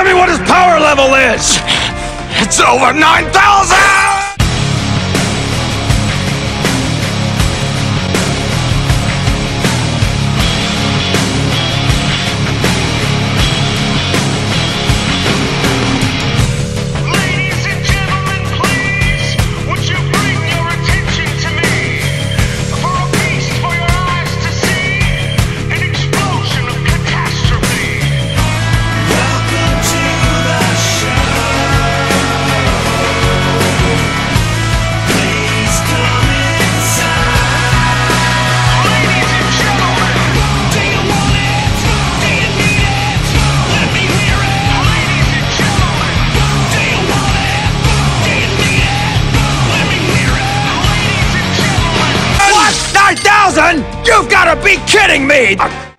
Tell me what his power level is! It's over 9,000! You've got to be kidding me!